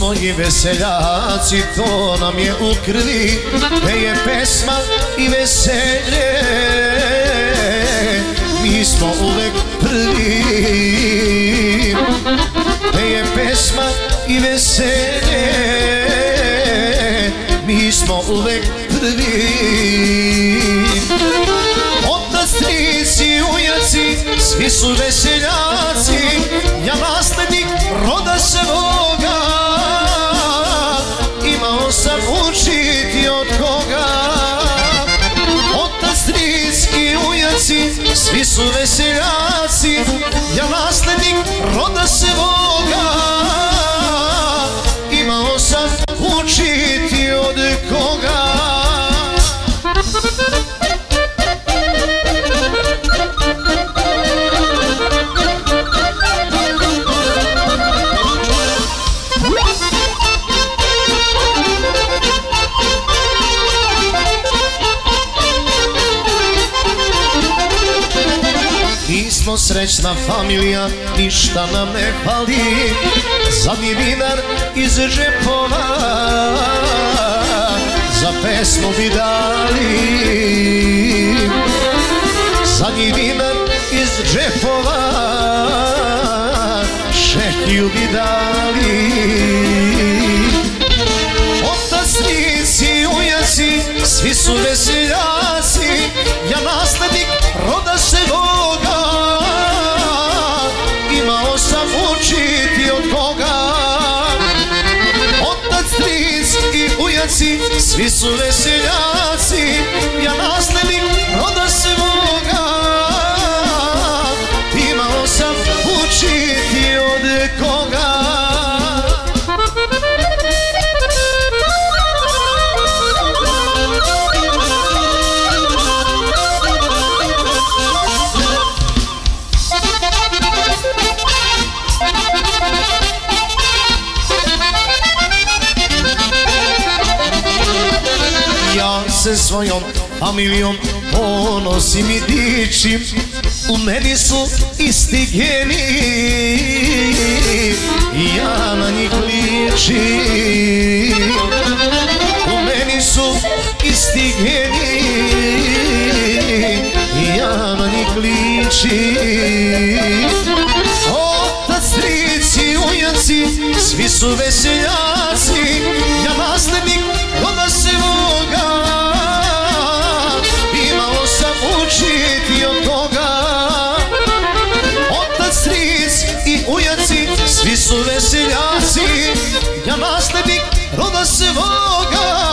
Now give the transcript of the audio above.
moji veseljaci, to nam je u krvi, te je pesma i veselje. Mi smo uvek prvi, te je pesma i veselje. Mi smo uvek prvi. Otac, stric i ujaci, svi su veseljaci, ja naslednik od koga, otac, stric ujaci, svi su veseljaci, smo srećna familija, ništa nam ne fali. Zadnji dinar iz džepova Za pesmu bi dali. Zadnji dinar iz džepova Šehiju bi dali. Otasnici, ujaci, svi su veseljaci Ja naslednik ujaci, svi su se svojom familijom ponosim i dičim U meni su isti geni I ja na njih ličim. U meni su isti geni I ja na njih ličim. Otac, stric i ujaci, svi su veseljaci. Ja naslednik Svi su veseljaci, ja naslednik roda svoga.